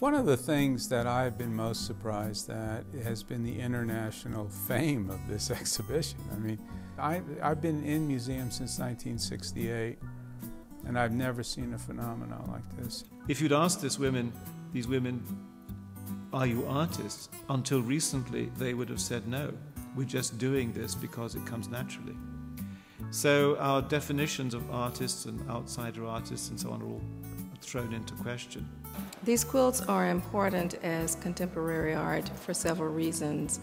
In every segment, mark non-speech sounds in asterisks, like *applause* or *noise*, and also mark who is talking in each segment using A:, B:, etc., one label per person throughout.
A: One of the things that I've been most surprised at has been the international fame of this *laughs* exhibition. I mean, I, have been in museums since 1968, and I've never seen a phenomenon like this.
B: If you'd asked this women, these women, are you artists? Until recently, they would have said no. We're just doing this because it comes naturally. So our definitions of artists and outsider artists and so on are all thrown into question.
C: These quilts are important as contemporary art for several reasons.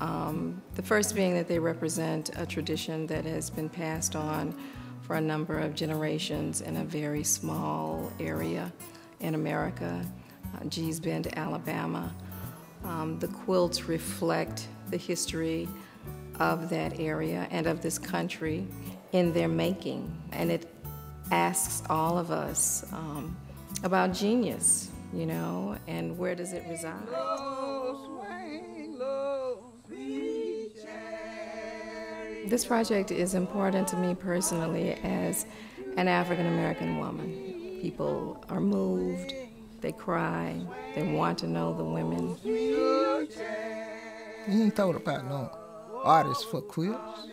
C: Um, the first being that they represent a tradition that has been passed on for a number of generations in a very small area in America, uh, Gee's Bend, Alabama. Um, the quilts reflect the history of that area and of this country in their making, and it asks all of us um, about genius, you know, and where does it reside? This project is important to me personally as an African American woman. People are moved, they cry, they want to know the women.
D: He ain't thought about no artists for quilts,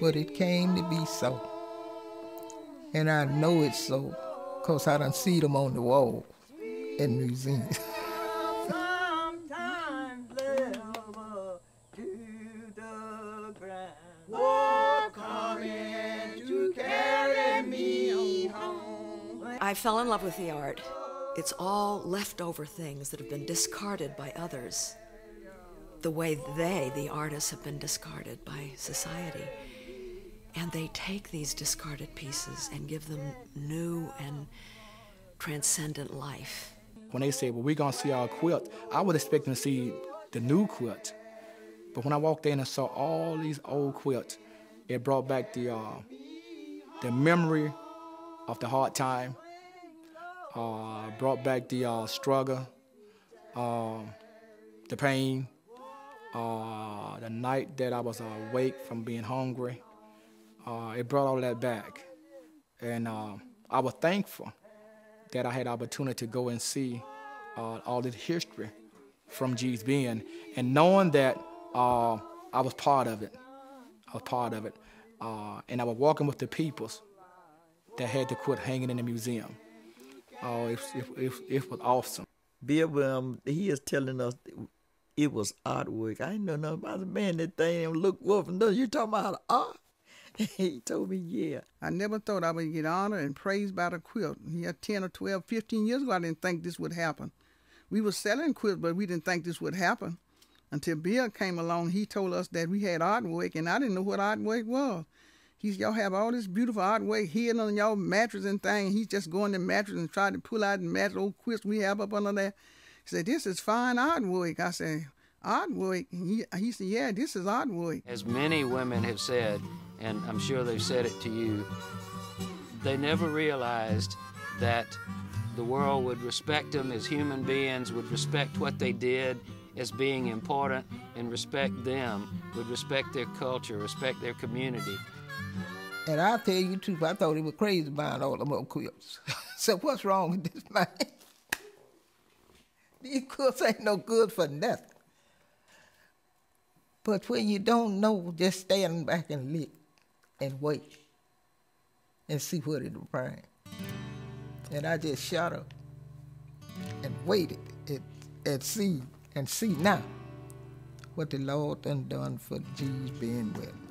D: but it came to be so. And I know it's so, because I done see them on the wall in museums. *laughs*
E: I fell in love with the art. It's all leftover things that have been discarded by others, the way they, the artists, have been discarded by society. And they take these discarded pieces and give them new and transcendent life.
F: When they say, well, we're going to see our quilt, I was expecting to see the new quilt. But when I walked in and saw all these old quilts, it brought back the, uh, the memory of the hard time, uh, brought back the uh, struggle, uh, the pain, uh, the night that I was awake from being hungry uh, it brought all that back. And uh, I was thankful that I had opportunity to go and see uh, all this history from Gee's Bend and knowing that uh, I was part of it. I was part of it. Uh, and I was walking with the peoples that had to quit hanging in the museum. Oh, it, it, it, it was awesome.
G: Bill, um, he is telling us it was artwork. I ain't know nothing about the man that thing look wolf and you talking about art. *laughs* he told me, yeah.
D: I never thought I would get honored and praised by the quilt. Yeah, 10 or 12, 15 years ago, I didn't think this would happen. We were selling quilts, but we didn't think this would happen. Until Bill came along, he told us that we had artwork, and I didn't know what artwork was. He's y'all have all this beautiful artwork here on y'all mattress and thing. He's just going to mattress and trying to pull out the mattress, old quilts we have up under there. He said, This is fine artwork. I said, Artwork? He, he said, Yeah, this is artwork.
H: As many women have said, and I'm sure they've said it to you, they never realized that the world would respect them as human beings, would respect what they did as being important, and respect them, would respect their culture, respect their community.
D: And I'll tell you the truth, I thought he was crazy buying all them old quilts. *laughs* so what's wrong with this man? *laughs* These quilts ain't no good for nothing. But when you don't know, just stand back and look and wait and see what it'll bring. And I just shut up and waited and, and see and see now what the Lord done done for Gee's Bend with.